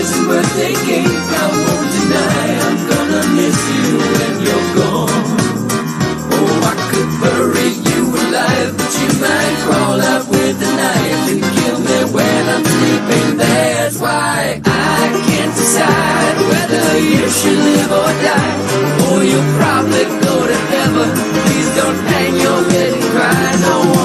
person worth taking. I won't deny I'm gonna miss you when you're gone. Oh, I could bury you alive, but you might crawl out with a knife and kill me when I'm sleeping. That's why I can't decide whether you should live or die. Oh, or you'll probably go to heaven. Please don't hang your head and cry. No